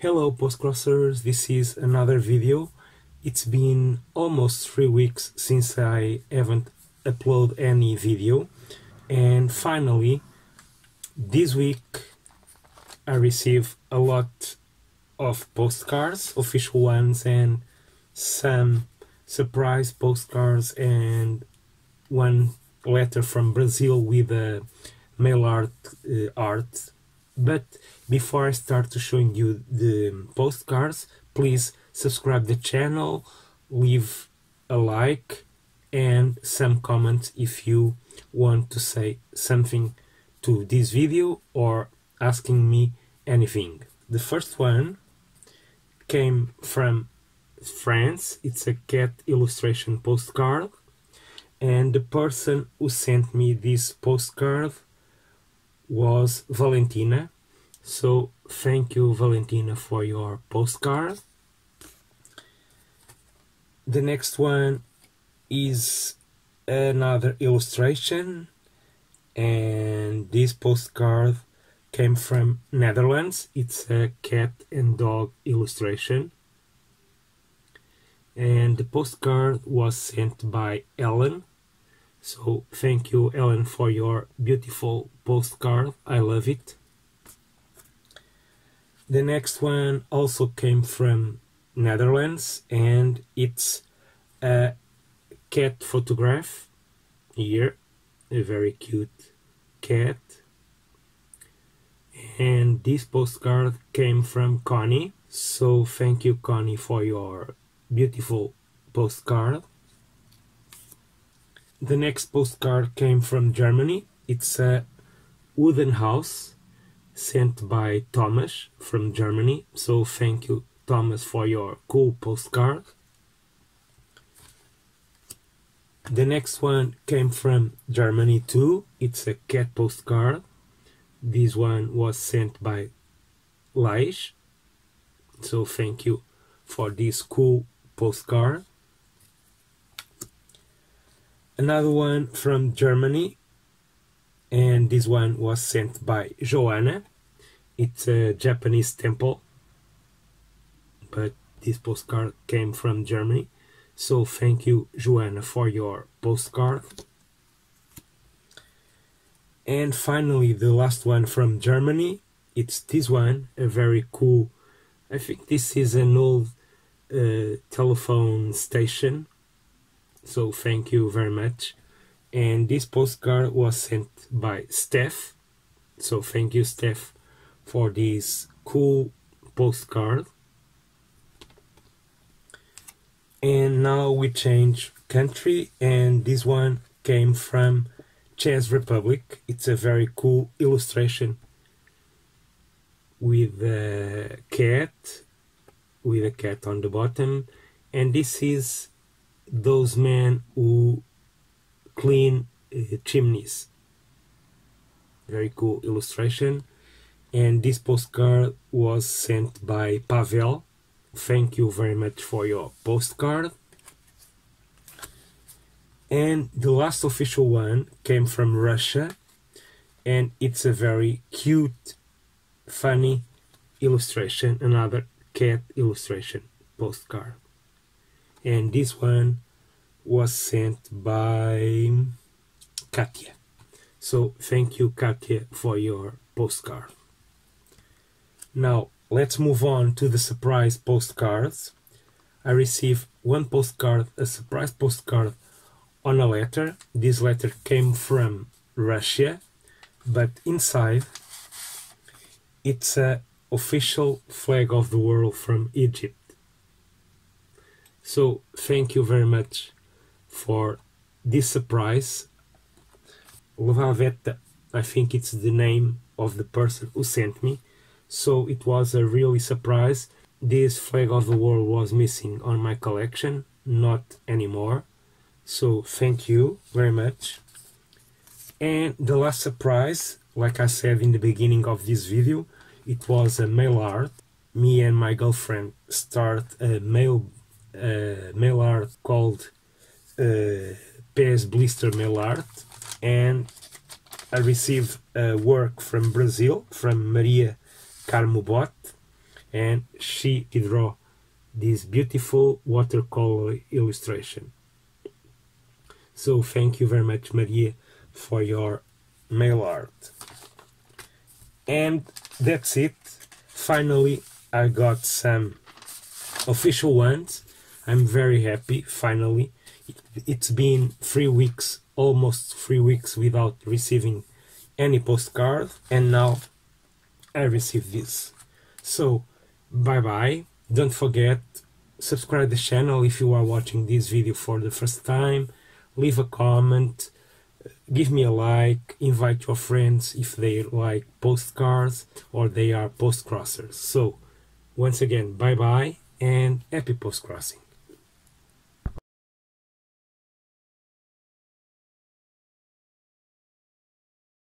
Hello postcrossers, this is another video. It's been almost three weeks since I haven't uploaded any video. And finally this week I received a lot of postcards, official ones and some surprise postcards and one letter from Brazil with a mail art uh, art but before I start to showing you the postcards please subscribe the channel leave a like and some comments if you want to say something to this video or asking me anything. The first one came from France. It's a cat illustration postcard. And the person who sent me this postcard was Valentina. So thank you, Valentina, for your postcard. The next one is another illustration, and this postcard came from Netherlands. It's a cat and dog illustration. And the postcard was sent by Ellen so thank you Ellen for your beautiful postcard. I love it. The next one also came from Netherlands and it's a cat photograph here a very cute cat and this postcard came from Connie so thank you Connie for your beautiful postcard the next postcard came from Germany. It's a wooden house sent by Thomas from Germany. So thank you, Thomas, for your cool postcard. The next one came from Germany too. It's a cat postcard. This one was sent by Laish. So thank you for this cool postcard. Another one from Germany, and this one was sent by Joanna. It's a Japanese temple, but this postcard came from Germany. So thank you, Joanna, for your postcard. And finally, the last one from Germany. It's this one, a very cool. I think this is an old uh, telephone station so thank you very much. And this postcard was sent by Steph. So thank you Steph for this cool postcard. And now we change country and this one came from Czech Republic. It's a very cool illustration with a cat with a cat on the bottom. And this is those men who clean uh, chimneys. Very cool illustration. And this postcard was sent by Pavel. Thank you very much for your postcard. And the last official one came from Russia. And it's a very cute, funny illustration, another cat illustration postcard and this one was sent by Katia. So thank you, Katia, for your postcard. Now let's move on to the surprise postcards. I received one postcard, a surprise postcard on a letter. This letter came from Russia, but inside it's a official flag of the world from Egypt. So thank you very much for this surprise. Lvaveta, I think it's the name of the person who sent me. So it was a really surprise. This flag of the world was missing on my collection, not anymore. So thank you very much. And the last surprise, like I said in the beginning of this video, it was a mail art. Me and my girlfriend start a mail uh, mail art called uh, Blister Mail Art, and I received a work from Brazil from Maria Carmo Bot, and she drew this beautiful watercolor illustration. So thank you very much Maria for your mail art. And that's it. Finally I got some official ones. I'm very happy finally. It's been three weeks, almost three weeks without receiving any postcard and now I received this. So bye bye don't forget subscribe the channel if you are watching this video for the first time leave a comment give me a like invite your friends if they like postcards or they are postcrossers. so once again bye bye and happy post crossing